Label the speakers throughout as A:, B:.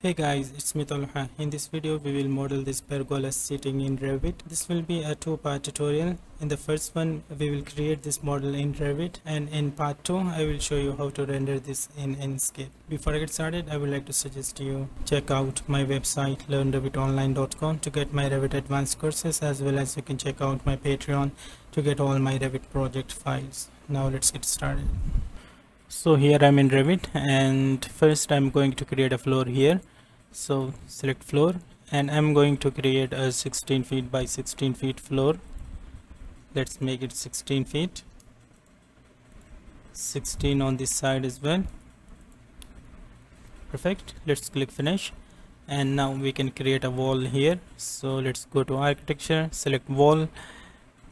A: Hey guys, it's me Talha. In this video, we will model this pergola sitting in Revit. This will be a two-part tutorial. In the first one, we will create this model in Revit and in part 2, I will show you how to render this in Enscape. Before I get started, I would like to suggest you check out my website learnrevitonline.com to get my Revit advanced courses as well as you can check out my Patreon to get all my Revit project files. Now let's get started so here I'm in Revit and first I'm going to create a floor here. So select floor and I'm going to create a 16 feet by 16 feet floor. Let's make it 16 feet. 16 on this side as well. Perfect. Let's click finish. And now we can create a wall here. So let's go to architecture select wall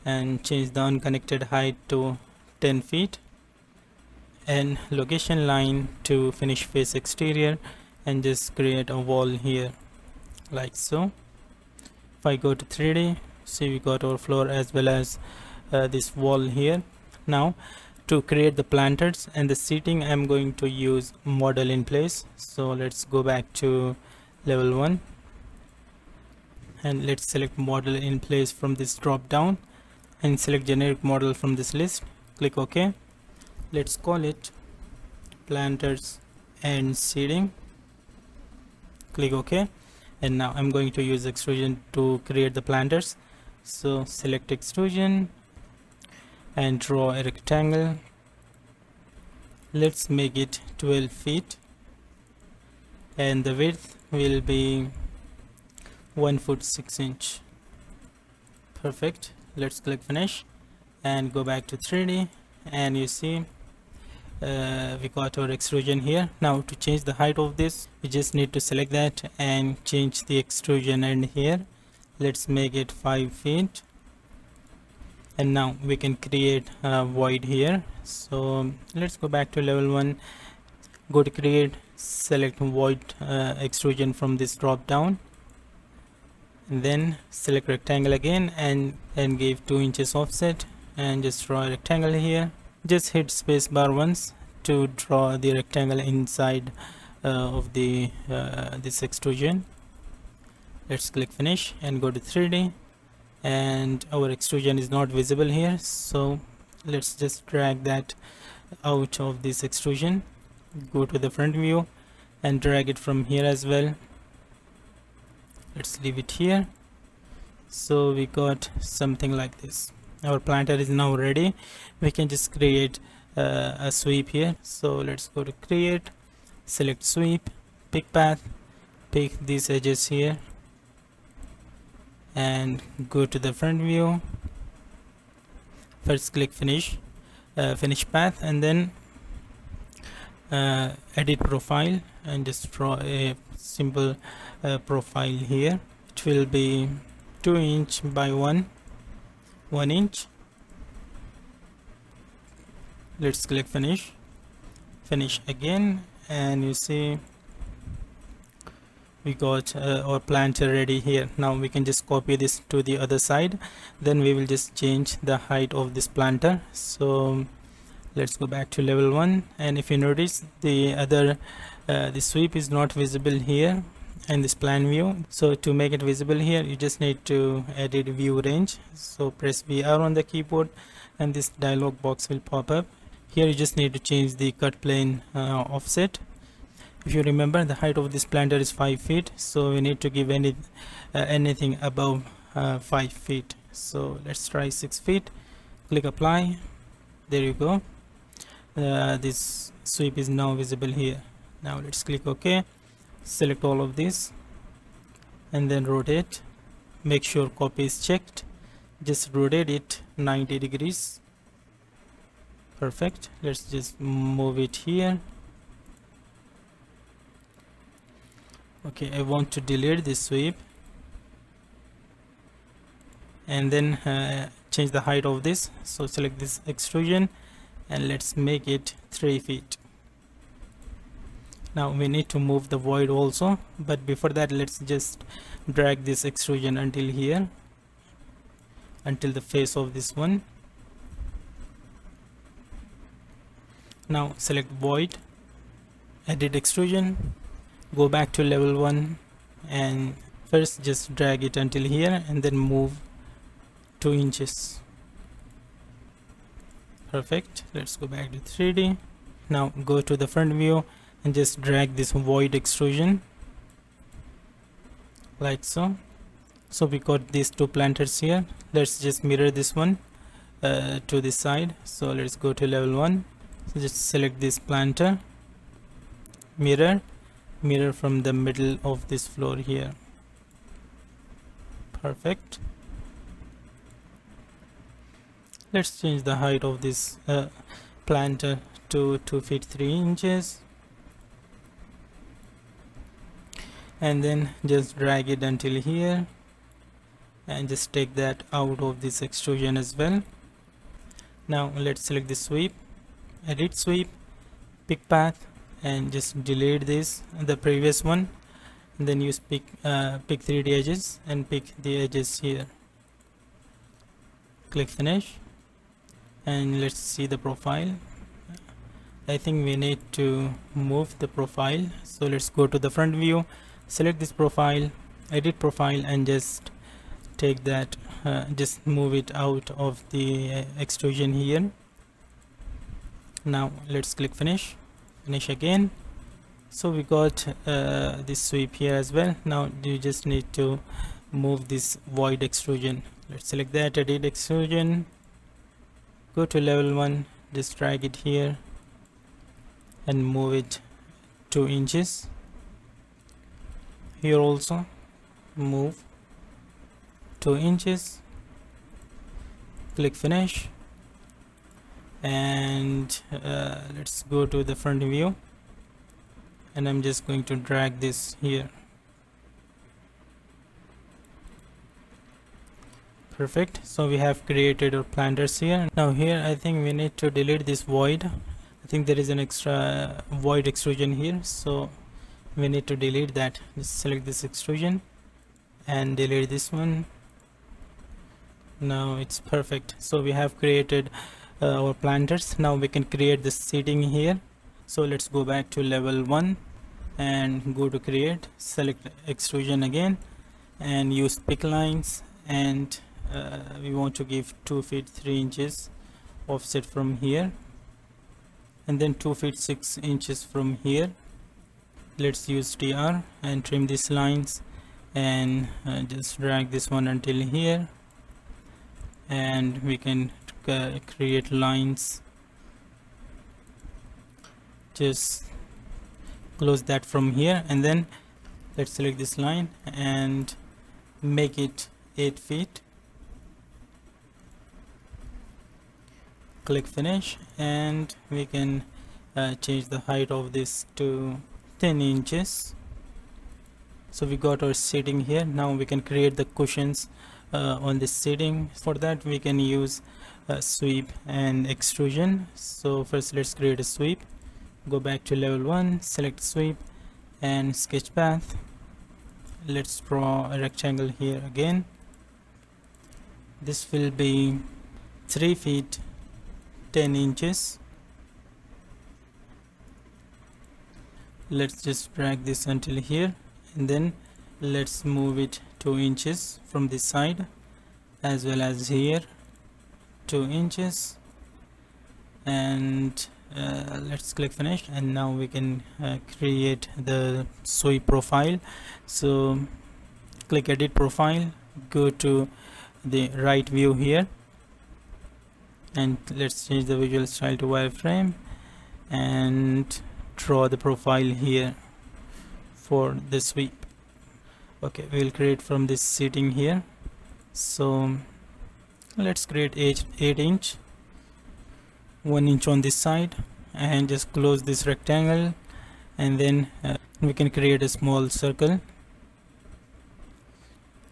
A: and change the unconnected height to 10 feet and location line to finish face exterior and just create a wall here like so. If I go to 3d see we got our floor as well as uh, this wall here. Now to create the planters and the seating I'm going to use model in place. So let's go back to level 1 and let's select model in place from this drop down and select generic model from this list. Click OK let's call it planters and seating. Click ok. And now I'm going to use extrusion to create the planters. So select extrusion and draw a rectangle. Let's make it 12 feet. And the width will be 1 foot 6 inch. Perfect. Let's click finish and go back to 3d and you see uh, we got our extrusion here. Now to change the height of this we just need to select that and change the extrusion end here. Let's make it 5 feet. And now we can create a void here. So let's go back to level 1 go to create select void uh, extrusion from this drop down. And then select rectangle again and and give 2 inches offset. And just draw a rectangle here just hit spacebar once to draw the rectangle inside uh, of the uh, this extrusion. Let's click finish and go to 3d and our extrusion is not visible here so let's just drag that out of this extrusion. Go to the front view and drag it from here as well. Let's leave it here. So we got something like this our planter is now ready. We can just create uh, a sweep here. So let's go to create select sweep pick path pick these edges here and go to the front view. First click finish uh, finish path and then uh, edit profile and just draw a simple uh, profile here. It will be 2 inch by 1 1 inch. Let's click finish. Finish again and you see we got uh, our planter ready here. Now we can just copy this to the other side. Then we will just change the height of this planter. So let's go back to level 1 and if you notice the other uh, the sweep is not visible here in this plan view. So to make it visible here you just need to edit view range. So press VR on the keyboard and this dialog box will pop up. Here you just need to change the cut plane uh, offset. If you remember the height of this planter is 5 feet so we need to give any uh, anything above uh, 5 feet. So let's try 6 feet. Click apply. There you go. Uh, this sweep is now visible here. Now let's click ok select all of these and then rotate. Make sure copy is checked. Just rotate it 90 degrees. Perfect. Let's just move it here. Okay I want to delete this sweep. And then uh, change the height of this. So select this extrusion and let's make it 3 feet now we need to move the void also. But before that let's just drag this extrusion until here. Until the face of this one. Now select void. Edit extrusion. Go back to level 1 and first just drag it until here and then move 2 inches. Perfect. Let's go back to 3d now go to the front view and just drag this void extrusion like so. So we got these two planters here. Let's just mirror this one uh, to this side. So let's go to level 1 so just select this planter mirror mirror from the middle of this floor here. Perfect. Let's change the height of this uh, planter to 2 feet 3 inches and then just drag it until here and just take that out of this extrusion as well. Now let's select the sweep edit sweep pick path and just delete this the previous one. And then use pick uh, pick 3d edges and pick the edges here. Click finish and let's see the profile. I think we need to move the profile. So let's go to the front view select this profile edit profile and just take that uh, just move it out of the uh, extrusion here. Now let's click finish. Finish again. So we got uh, this sweep here as well. Now you just need to move this void extrusion. Let's select that edit extrusion. Go to level 1 just drag it here and move it 2 inches here also move 2 inches click finish and uh, let's go to the front view and I'm just going to drag this here. Perfect. So we have created our planters here. Now here I think we need to delete this void. I think there is an extra void extrusion here so we need to delete that. Just select this extrusion and delete this one. Now it's perfect. So we have created uh, our planters. Now we can create the seating here. So let's go back to level 1 and go to create. Select extrusion again and use pick lines. And uh, we want to give 2 feet 3 inches offset from here and then 2 feet 6 inches from here let's use tr and trim these lines and uh, just drag this one until here. And we can uh, create lines. Just close that from here and then let's select this line and make it 8 feet. Click finish and we can uh, change the height of this to 10 inches. So we got our seating here. Now we can create the cushions uh, on this seating for that we can use sweep and extrusion. So first let's create a sweep. Go back to level 1 select sweep and sketch path. Let's draw a rectangle here again. This will be 3 feet 10 inches let's just drag this until here and then let's move it 2 inches from this side as well as here 2 inches. And uh, let's click finish and now we can uh, create the sweep profile. So click edit profile go to the right view here and let's change the visual style to wireframe. And draw the profile here for the sweep. Okay we'll create from this seating here. So let's create 8, 8 inch 1 inch on this side and just close this rectangle and then uh, we can create a small circle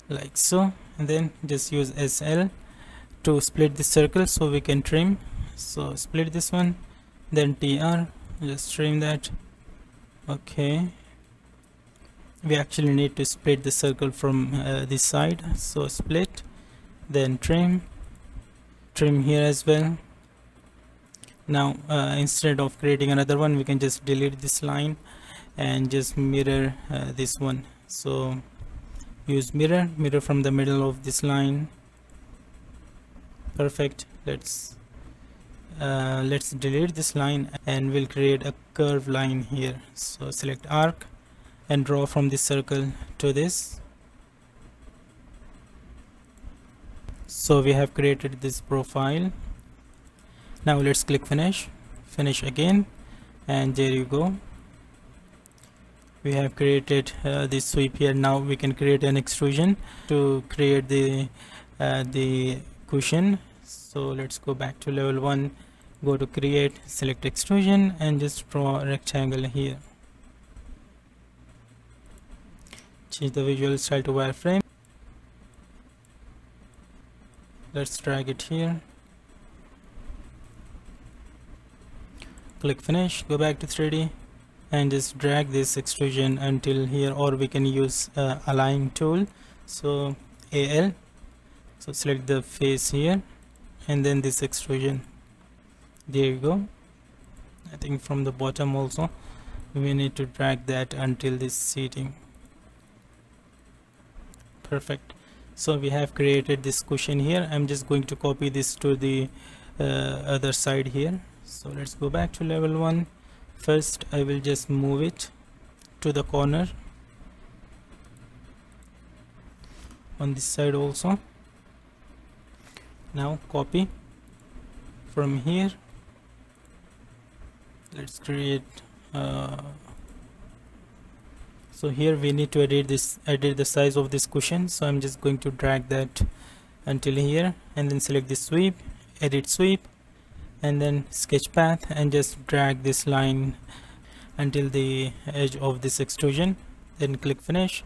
A: like so. And then just use SL to split the circle so we can trim. So split this one then TR just trim that. Okay. We actually need to split the circle from uh, this side. So split then trim. Trim here as well. Now uh, instead of creating another one we can just delete this line and just mirror uh, this one. So use mirror. Mirror from the middle of this line. Perfect. Let's uh, let's delete this line and we'll create a curved line here. So select arc and draw from this circle to this. So we have created this profile. Now let's click finish. Finish again. And there you go. We have created uh, this sweep here. Now we can create an extrusion to create the uh, the cushion so let's go back to level 1 go to create select extrusion and just draw a rectangle here. Change the visual style to wireframe. Let's drag it here. Click finish go back to 3d and just drag this extrusion until here or we can use uh, align tool. So al so select the face here and then this extrusion. There you go. I think from the bottom also we need to drag that until this seating. Perfect. So we have created this cushion here. I'm just going to copy this to the uh, other side here. So let's go back to level 1 first I will just move it to the corner. On this side also now copy. From here let's create uh, so here we need to edit this edit the size of this cushion. So I'm just going to drag that until here and then select the sweep edit sweep and then sketch path and just drag this line until the edge of this extrusion. Then click finish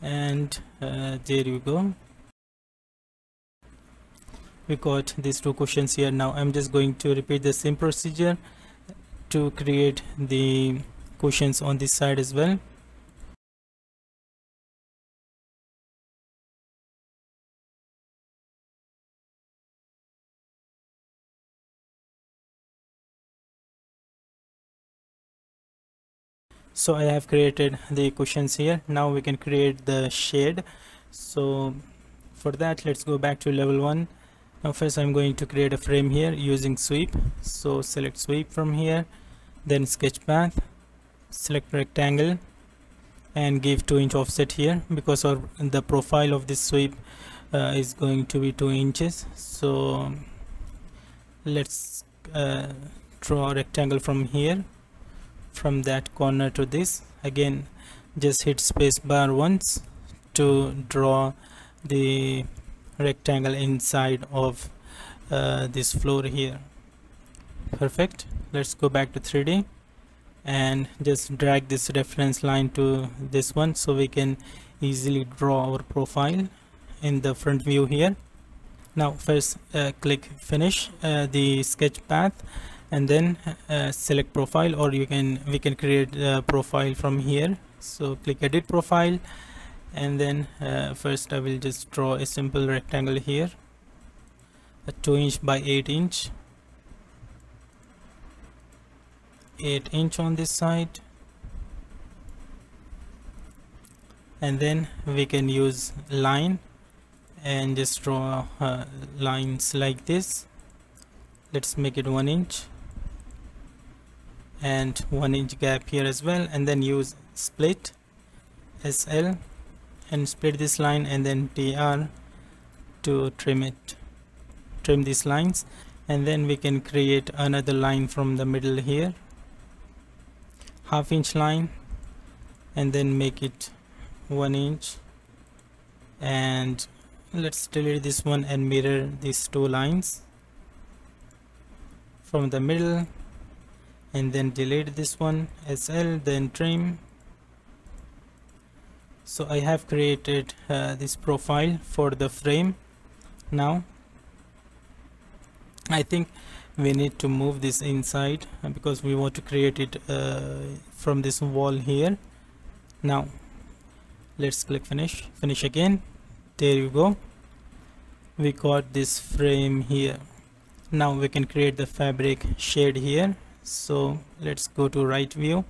A: and uh, there you go we got these two cushions here. Now I'm just going to repeat the same procedure to create the cushions on this side as well. So I have created the cushions here. Now we can create the shade. So for that let's go back to level 1 now first I'm going to create a frame here using sweep. So select sweep from here then sketch path select rectangle and give 2 inch offset here because of the profile of this sweep uh, is going to be 2 inches. So let's uh, draw a rectangle from here from that corner to this. Again just hit space bar once to draw the rectangle inside of uh, this floor here. Perfect. Let's go back to 3d and just drag this reference line to this one so we can easily draw our profile in the front view here. Now first uh, click finish uh, the sketch path and then uh, select profile or you can we can create a profile from here. So click edit profile and then uh, first I will just draw a simple rectangle here a 2 inch by 8 inch 8 inch on this side. And then we can use line and just draw uh, lines like this. Let's make it 1 inch and 1 inch gap here as well. And then use split SL and split this line and then TR to trim it. Trim these lines and then we can create another line from the middle here. Half inch line and then make it one inch. And let's delete this one and mirror these two lines from the middle and then delete this one SL then trim so I have created uh, this profile for the frame. Now I think we need to move this inside uh, because we want to create it uh, from this wall here. Now let's click finish. Finish again. There you go. We got this frame here. Now we can create the fabric shade here. So let's go to right view.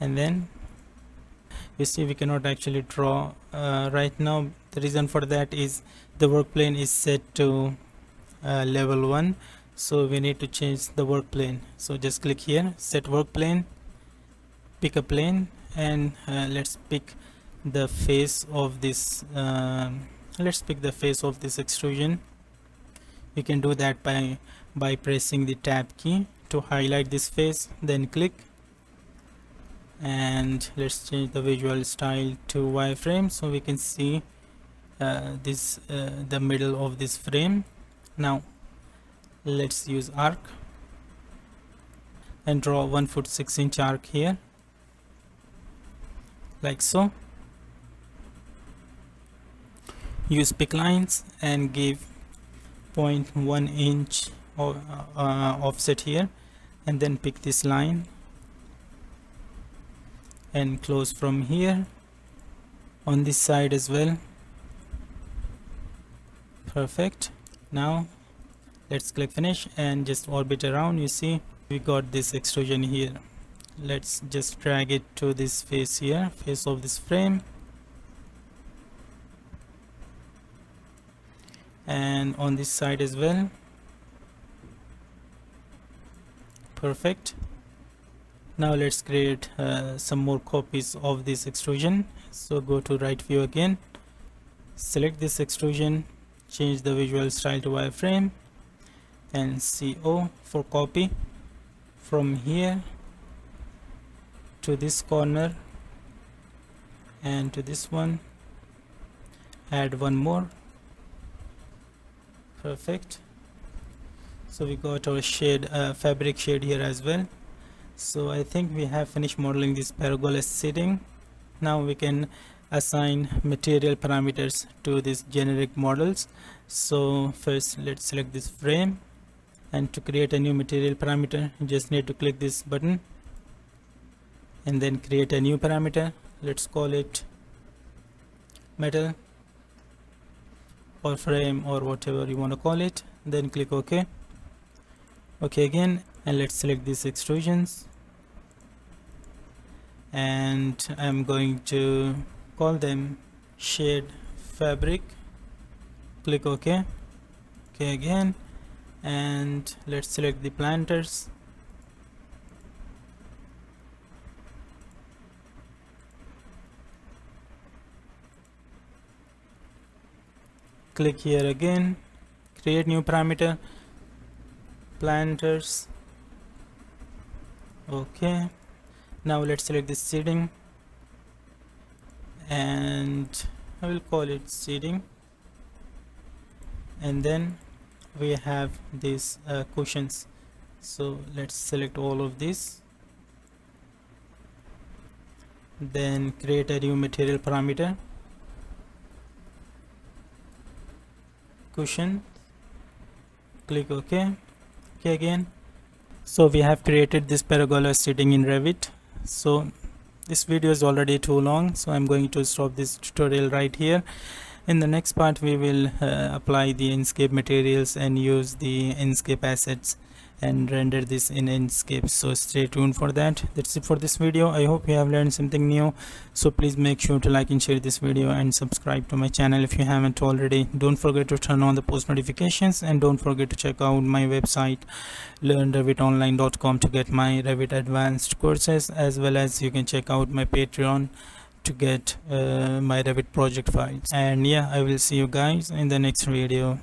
A: And then you see we cannot actually draw. Uh, right now the reason for that is the work plane is set to uh, level 1 so we need to change the work plane. So just click here set work plane pick a plane and uh, let's pick the face of this uh, let's pick the face of this extrusion. We can do that by by pressing the tab key to highlight this face then click and let's change the visual style to wireframe so we can see uh, this uh, the middle of this frame. Now let's use arc and draw one foot six inch arc here like so. Use pick lines and give 0.1 inch uh, offset here and then pick this line and close from here on this side as well. Perfect. Now let's click finish and just orbit around. You see we got this extrusion here. Let's just drag it to this face here face of this frame. And on this side as well. Perfect now let's create uh, some more copies of this extrusion. So go to right view again. Select this extrusion. Change the visual style to wireframe. And CO for copy. From here to this corner and to this one. Add one more. Perfect. So we got our shade uh, fabric shade here as well so I think we have finished modeling this pergola seating now we can assign material parameters to these generic models. So first let's select this frame. And to create a new material parameter you just need to click this button. And then create a new parameter. Let's call it metal or frame or whatever you want to call it. Then click ok. Ok again and let's select these extrusions. And I'm going to call them shade fabric. Click OK. OK again. And let's select the planters. Click here again. Create new parameter. Planters okay. Now let's select this seating and I will call it seating and then we have these uh, cushions. So let's select all of these. Then create a new material parameter. Cushion. Click ok. Okay again so we have created this pergola seating in revit. So this video is already too long. So i'm going to stop this tutorial right here in the next part we will uh, apply the Enscape materials and use the Enscape assets and render this in Enscape. So stay tuned for that. That's it for this video. I hope you have learned something new. So please make sure to like and share this video and subscribe to my channel if you haven't already. Don't forget to turn on the post notifications and don't forget to check out my website learnrevitonline.com to get my Revit advanced courses as well as you can check out my Patreon to get uh, my Revit project files. And yeah I will see you guys in the next video